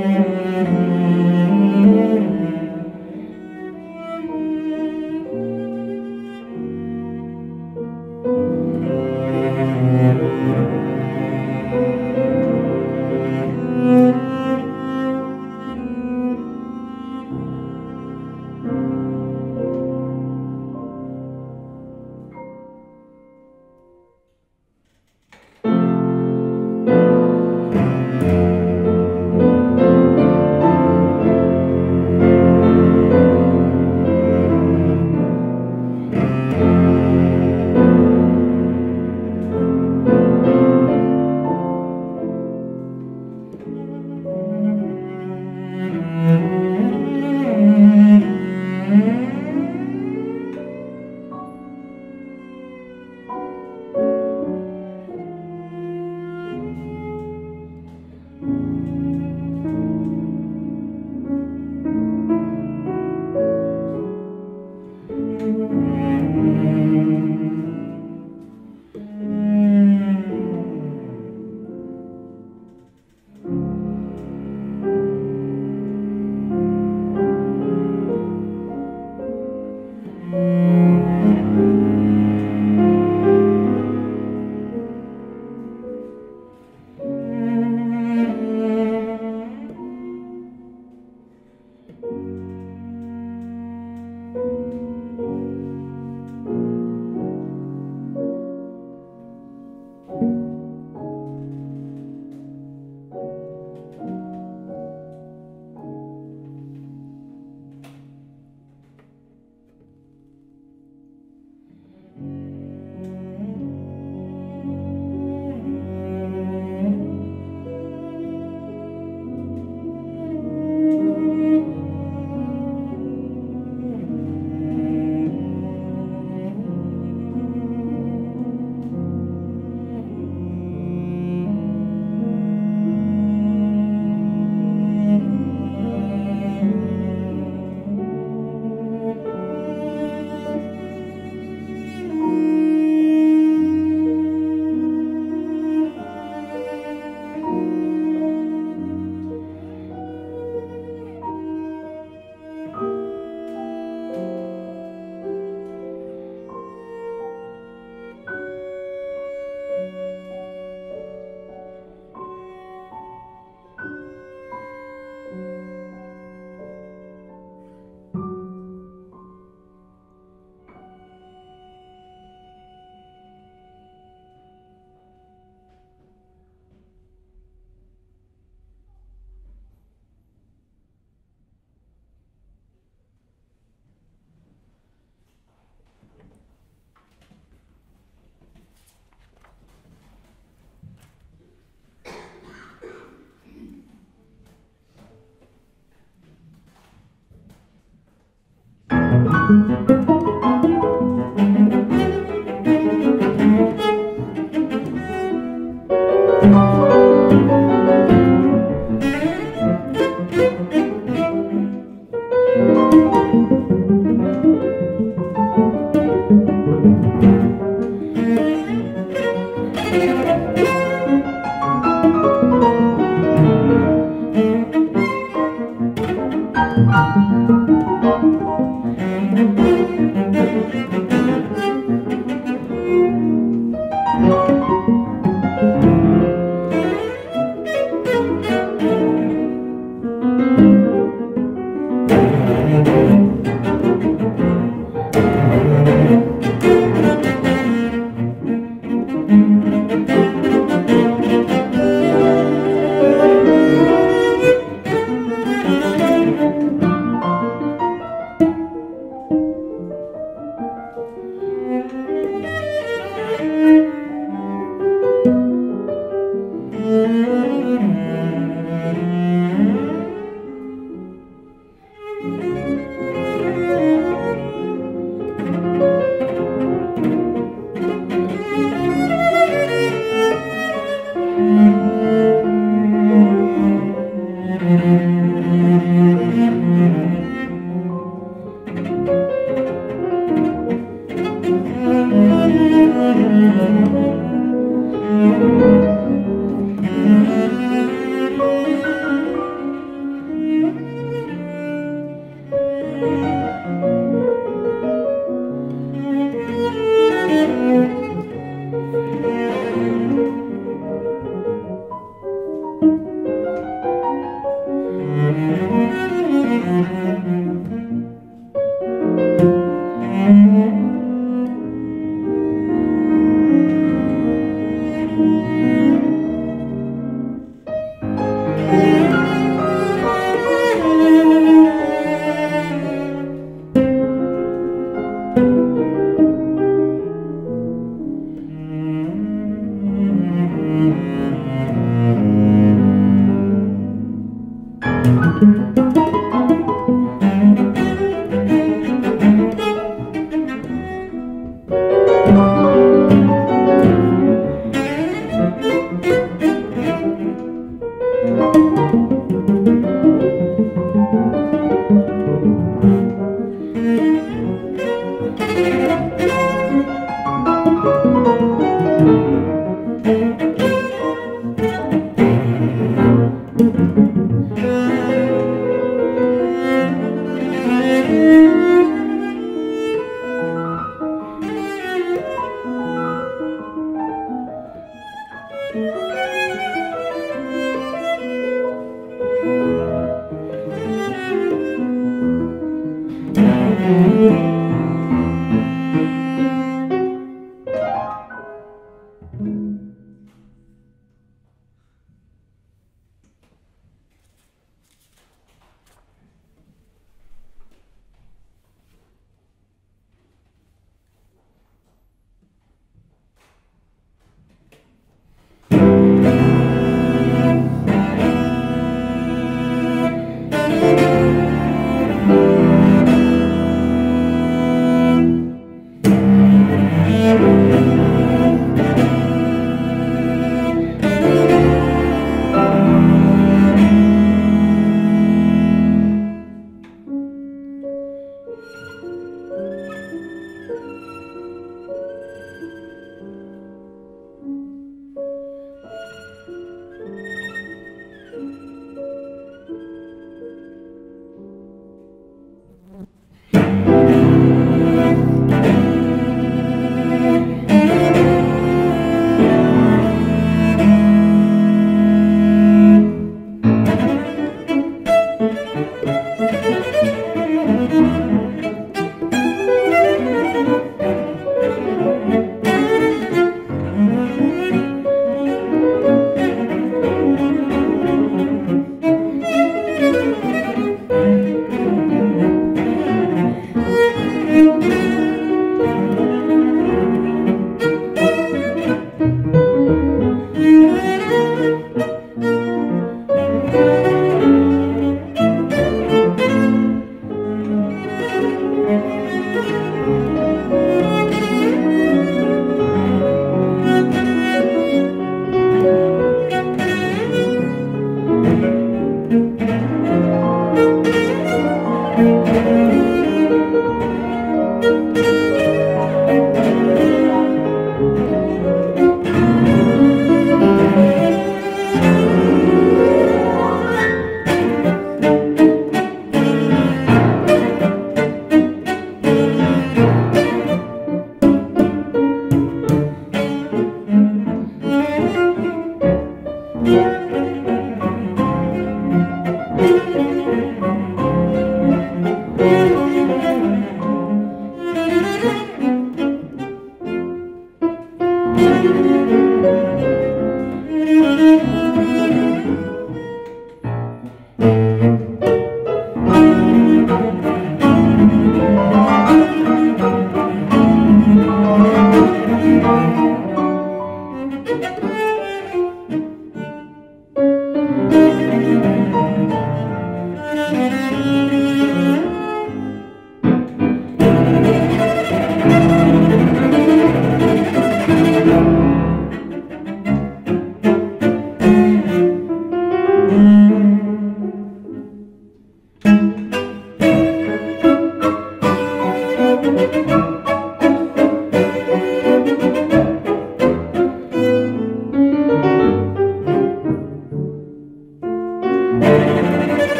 Thank